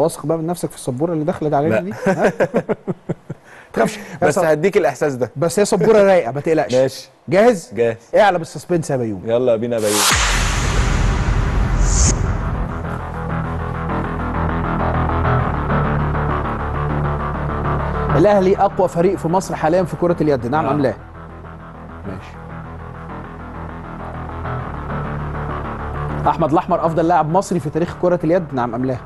واثق بقى من نفسك في السبوره اللي دخلت علينا. دي؟ ها؟ تخافش. بس هديك الأحساس ده. بس هي سبورة رايقة ما تقلقش. ماشي. جاهز؟ جاهز. اعلى بالسسبنس يا بيومي. يلا بينا بيوم الأهلي أقوى فريق في مصر حاليا في كرة اليد. نعم أم نعم. لا؟ ماشي. أحمد الأحمر أفضل لاعب مصري في تاريخ كرة اليد. نعم أم لا؟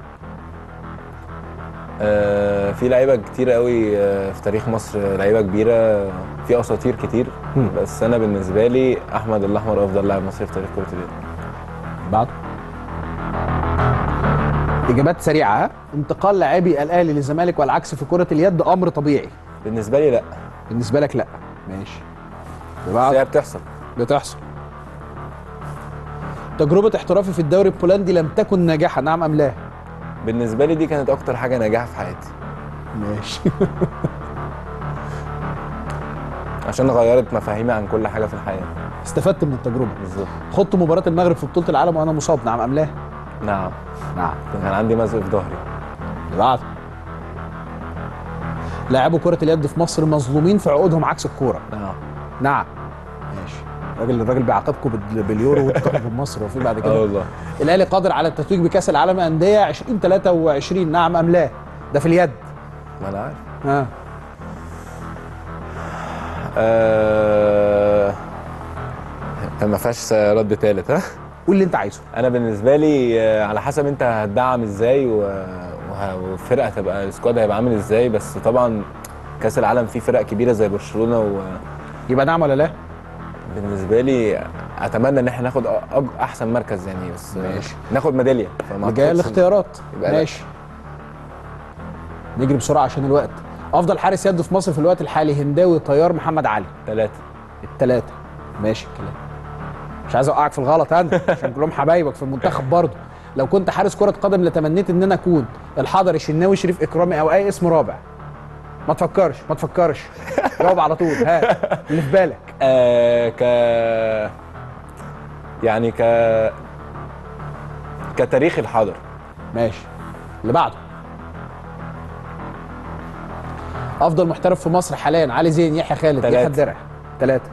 في لعيبة كتير قوي آه في تاريخ مصر لعيبة كبيرة في أساطير كتير. بس أنا بالنسبة لي أحمد الأحمر أفضل لاعب مصري في تاريخ كرة اليد. بعده إجابات سريعة. انتقال لاعبي الاهلي للزمالك والعكس في كرة اليد أمر طبيعي. بالنسبة لي لا. بالنسبة لك لا. ماشي. بعد. هي بتحصل. بتحصل. تجربة احترافي في الدوري البولندي لم تكن ناجحة نعم أم لا؟ بالنسبة لي دي كانت أكتر حاجة ناجحه في حياتي. ماشي. عشان غيرت مفاهيمي عن كل حاجة في الحياة. استفدت من التجربة. بالظبط. خضت مباراة المغرب في بطولة العالم وأنا مصاب. نعم أم لا؟ نعم. نعم. كان عندي مزق في ظهري. بعده لاعبو كرة اليد في مصر مظلومين في عقودهم عكس الكورة. نعم. نعم. ماشي. الراجل الراجل بيعاقبكم بال- باليورو وانتوا مصر وفي بعد آه كده والله. الأهلي قادر على التتويج بكأس العالم انديه 2023 نعم أم لا؟ ده في اليد. ما أنا عارف. ها. آه... ما فيهاش رد تالت ها؟ قول اللي أنت عايزه. أنا بالنسبة لي آه، على حسب أنت هتدعم إزاي و... والفرقة هتبقى السكواد هيبقى عامل إزاي. بس طبعا كأس العالم فيه فرق كبيرة زي برشلونة يبقى نعم ولا لا؟ وبالنسبه لي أتمنى إن إحنا ناخد. أحسن مركز يعني بس ماشي. ناخد ميدالية. جاية الاختيارات. ماشي. نجري بسرعة عشان الوقت. أفضل حارس يد في مصر في الوقت الحالي هنداوي طيار محمد علي. ثلاثة التلاتة. ماشي الكلام. مش عايز أوقعك في الغلط أنا عشان كلهم حبايبك في المنتخب برضه. لو كنت حارس كرة قدم لتمنيت إن أنا أكون الحضري الشناوي شريف إكرامي أو أي اسم رابع. ما تفكرش ما تفكرش. جاوب على طول ها؟ اللي في بالك. آه ك يعني ك كتاريخ الحاضر. ماشي. اللي بعده. أفضل محترف في مصر حاليا علي زين يحيى خالد تلاتة. يحيى الدرع. ثلاثة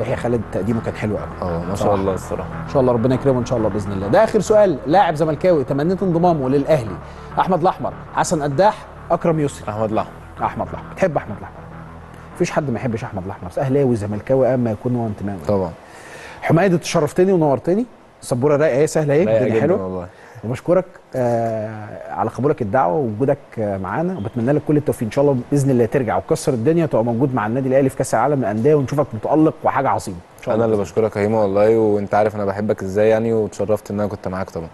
يحيى خالد تقديمه كان حلو قوي آه ما. شاء الله الصراحة. إن شاء الله ربنا يكرمه إن شاء الله بإذن الله. ده آخر سؤال. لاعب زملكاوي تمنيت انضمامه للأهلي. أحمد الأحمر حسن قداح أكرم يسري أحمد الأحمر. أحمد الأحمر. تحب أحمد الأحمر؟ مفيش حد ما يحبش أحمد الأحمر أهلاوي زملكاوي اما يكون هو انتمائي طبعا. حمايد انت شرفتني ونورتني السبوره رايقة أهي سهلة رايقة الدنيا حلوة. والله. وبشكرك آه على قبولك الدعوة ووجودك آه معانا. وبتمنى لك كل التوفيق. إن شاء الله بإذن الله ترجع وتكسر الدنيا وتبقى موجود مع النادي الأهلي في كأس العالم للأندية ونشوفك متألق وحاجة عظيمة. أنا اللي بشكرك يا هيما والله وأنت عارف أنا بحبك إزاي يعني واتشرفت إن أنا كنت معاك طبعا.